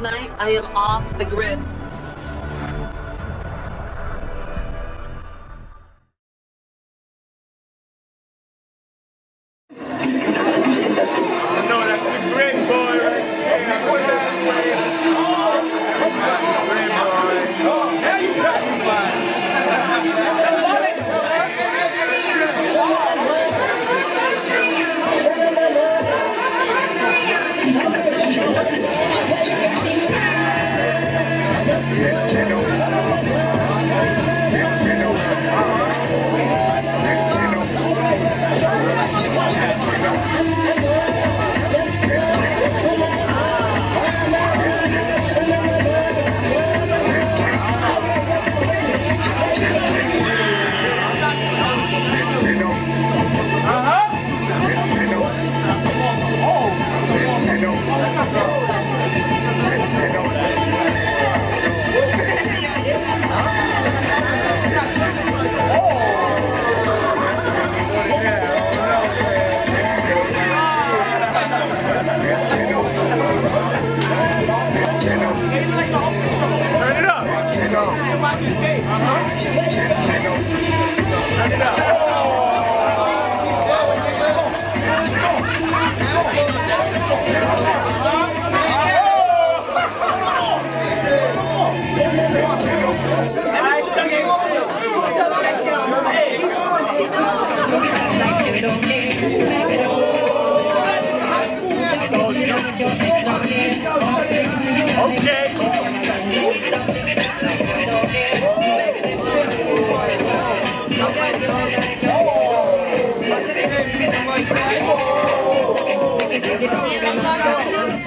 tonight I am off the grid.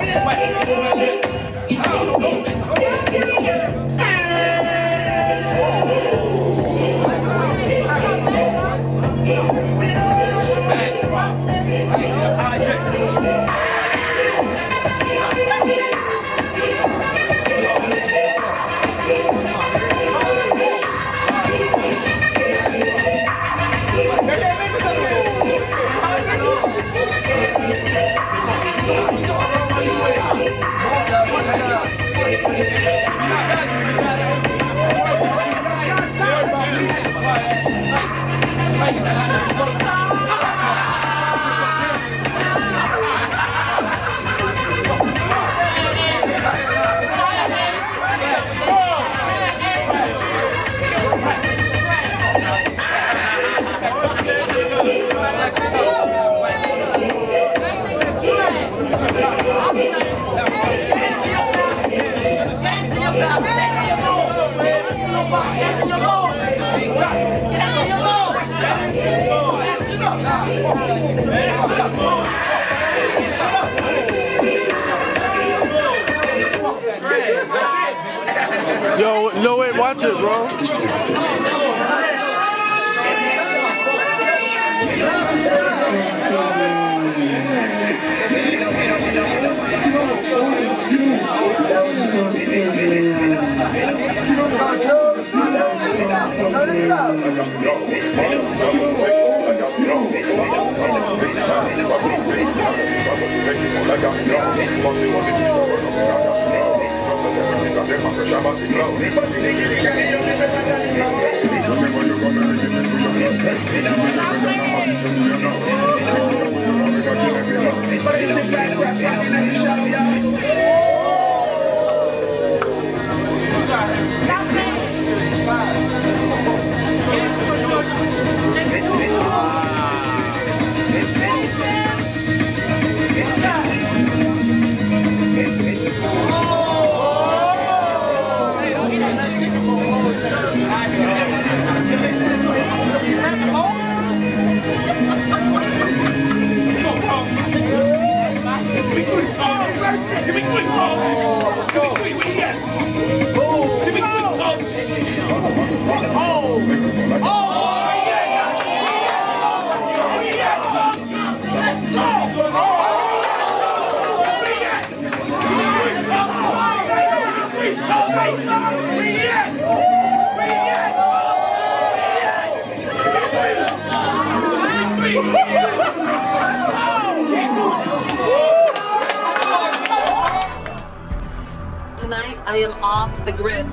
I, I, I, I, Yo, no wait, watch it, bro. Turn this up. Yo, I am off the grid.